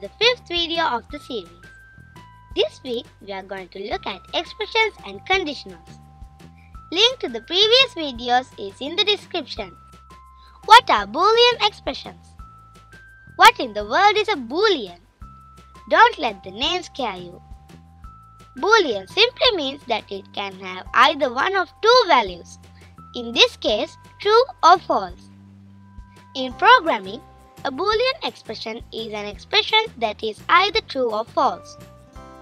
The fifth video of the series. This week we are going to look at expressions and conditionals. Link to the previous videos is in the description. What are Boolean expressions? What in the world is a Boolean? Don't let the name scare you. Boolean simply means that it can have either one of two values, in this case true or false. In programming, a Boolean expression is an expression that is either true or false.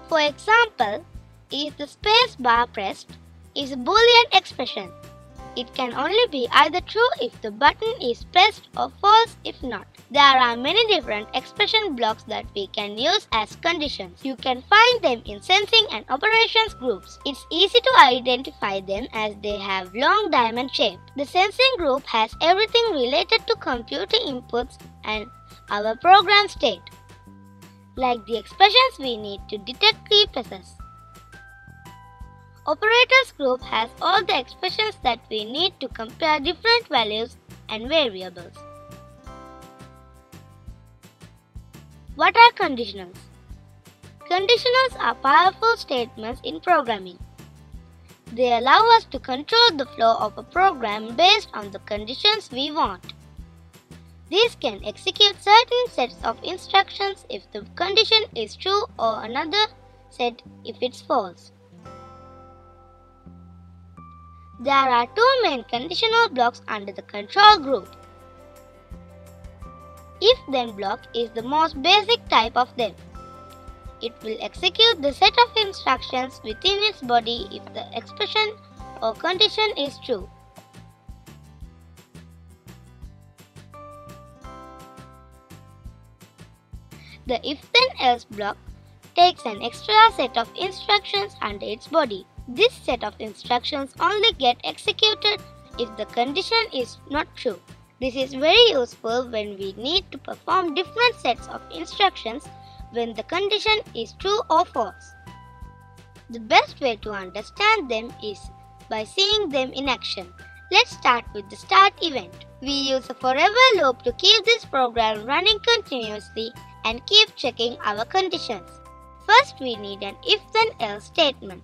For example, if the space bar pressed is a Boolean expression. It can only be either true if the button is pressed or false if not. There are many different expression blocks that we can use as conditions. You can find them in sensing and operations groups. It's easy to identify them as they have long diamond shape. The sensing group has everything related to computer inputs and our program state, like the expressions we need to detect key. Operators group has all the expressions that we need to compare different values and variables. What are conditionals? Conditionals are powerful statements in programming. They allow us to control the flow of a program based on the conditions we want. These can execute certain sets of instructions if the condition is true or another set if it's false. There are two main conditional blocks under the control group. If then block is the most basic type of them. It will execute the set of instructions within its body if the expression or condition is true. The if then else block takes an extra set of instructions under its body. This set of instructions only get executed if the condition is not true. This is very useful when we need to perform different sets of instructions when the condition is true or false. The best way to understand them is by seeing them in action. Let's start with the start event. We use a forever loop to keep this program running continuously and keep checking our conditions. First we need an if then else statement.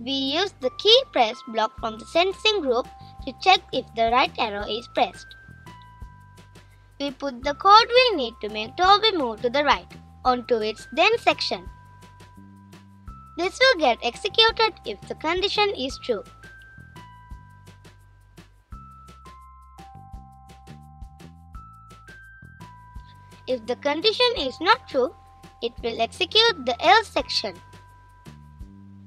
We use the key press block from the sensing group to check if the right arrow is pressed. We put the code we need to make Tobi move to the right onto its then section. This will get executed if the condition is true. If the condition is not true, it will execute the else section.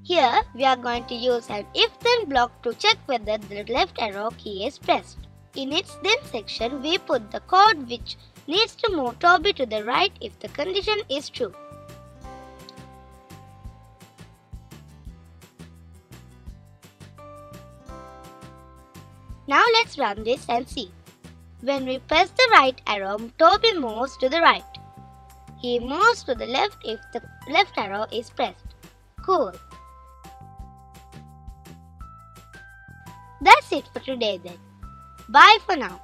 Here we are going to use an if then block to check whether the left arrow key is pressed. In its then section we put the code which needs to move Tobi to the right if the condition is true. Now let's run this and see. When we press the right arrow, Tobi moves to the right. He moves to the left if the left arrow is pressed. Cool. That's it for today then. Bye for now.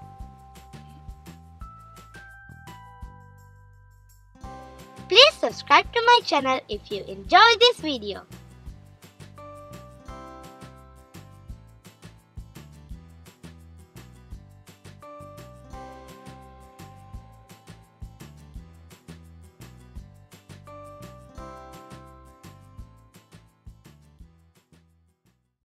Please subscribe to my channel if you enjoy this video.